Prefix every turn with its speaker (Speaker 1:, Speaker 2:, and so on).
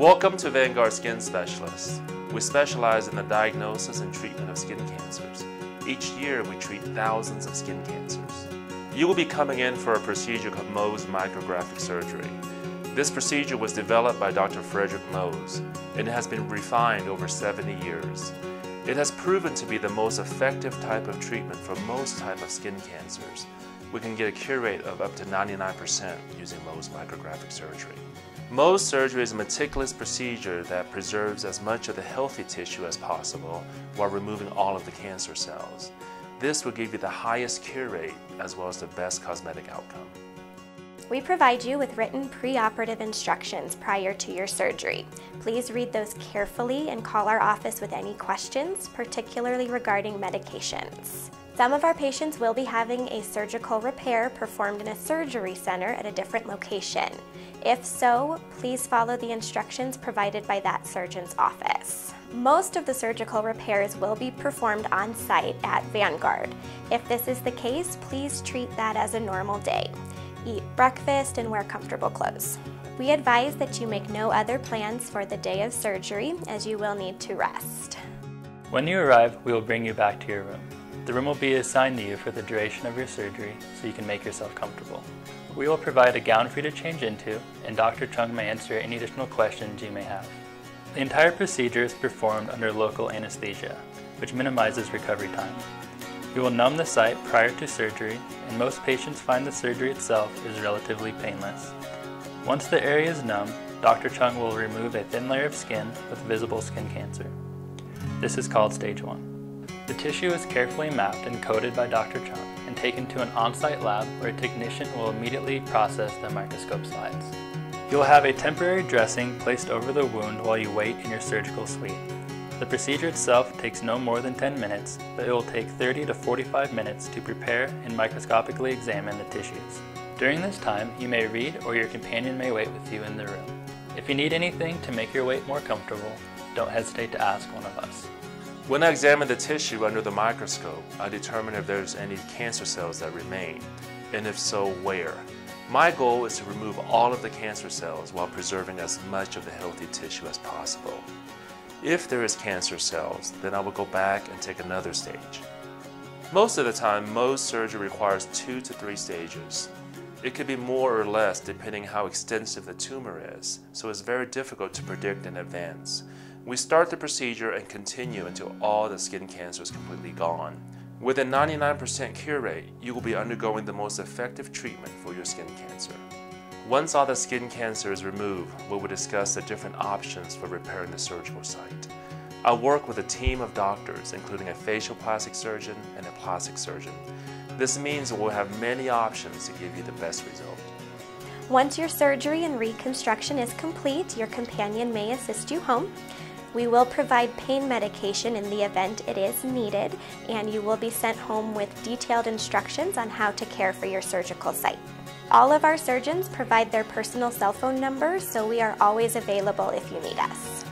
Speaker 1: to Vanguard Skin Specialists. We specialize in the diagnosis and treatment of skin cancers. Each year, we treat thousands of skin cancers. You will be coming in for a procedure called Mohs micrographic surgery. This procedure was developed by Dr. Frederick Mohs, and has been refined over 70 years. It has proven to be the most effective type of treatment for most type of skin cancers. We can get a cure rate of up to 99% using Mohs micrographic surgery. Mohs surgery is a meticulous procedure that preserves as much of the healthy tissue as possible while removing all of the cancer cells. This will give you the highest cure rate as well as the best cosmetic outcome.
Speaker 2: We provide you with written preoperative instructions prior to your surgery. Please read those carefully and call our office with any questions, particularly regarding medications. Some of our patients will be having a surgical repair performed in a surgery center at a different location. If so, please follow the instructions provided by that surgeon's office. Most of the surgical repairs will be performed on site at Vanguard. If this is the case, please treat that as a normal day eat breakfast, and wear comfortable clothes. We advise that you make no other plans for the day of surgery as you will need to rest.
Speaker 3: When you arrive, we will bring you back to your room. The room will be assigned to you for the duration of your surgery so you can make yourself comfortable. We will provide a gown for you to change into, and Dr. Chung may answer any additional questions you may have. The entire procedure is performed under local anesthesia, which minimizes recovery time. We will numb the site prior to surgery, and most patients find the surgery itself is relatively painless. Once the area is numb, Dr. Chung will remove a thin layer of skin with visible skin cancer. This is called stage 1. The tissue is carefully mapped and coded by Dr. Chung and taken to an on-site lab where a technician will immediately process the microscope slides. You will have a temporary dressing placed over the wound while you wait in your surgical suite. The procedure itself takes no more than 10 minutes, but it will take 30 to 45 minutes to prepare and microscopically examine the tissues. During this time, you may read or your companion may wait with you in the room. If you need anything to make your wait more comfortable, don't hesitate to ask one of us.
Speaker 1: When I examine the tissue under the microscope, I determine if there's any cancer cells that remain, and if so, where. My goal is to remove all of the cancer cells while preserving as much of the healthy tissue as possible. If there is cancer cells, then I will go back and take another stage. Most of the time, Mohs surgery requires two to three stages. It could be more or less depending how extensive the tumor is, so it's very difficult to predict in advance. We start the procedure and continue until all the skin cancer is completely gone. With a 99% cure rate, you will be undergoing the most effective treatment for your skin cancer. Once all the skin cancer is removed, we will discuss the different options for repairing the surgical site. I'll work with a team of doctors, including a facial plastic surgeon and a plastic surgeon. This means we'll have many options to give you the best result.
Speaker 2: Once your surgery and reconstruction is complete, your companion may assist you home. We will provide pain medication in the event it is needed, and you will be sent home with detailed instructions on how to care for your surgical site. All of our surgeons provide their personal cell phone numbers, so we are always available if you need us.